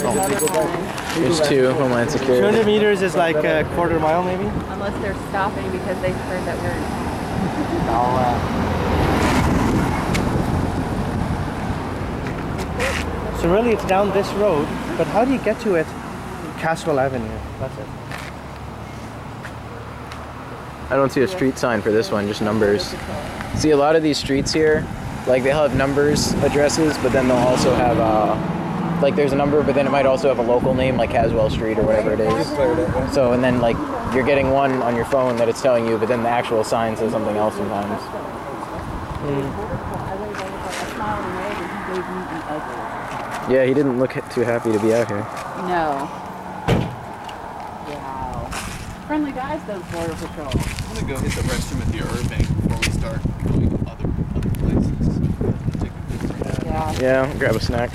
There's two, Homeland Security. 200 meters is like a quarter mile, maybe. Unless they're stopping because they've heard that we're. So really, it's down this road. But how do you get to it? Caswell Avenue. That's it. I don't see a street sign for this one, just numbers. See, a lot of these streets here, like they'll have numbers, addresses, but then they'll also have, uh, like there's a number, but then it might also have a local name, like Caswell Street or whatever it is. So, and then like you're getting one on your phone that it's telling you, but then the actual sign says something else sometimes. Hmm. Yeah, he didn't look too happy to be out here. No. Wow. Friendly guys, those border patrol. I'm gonna go hit the restroom at the Irving before we start going other other places. Take a good break. Yeah. Yeah, grab a snack.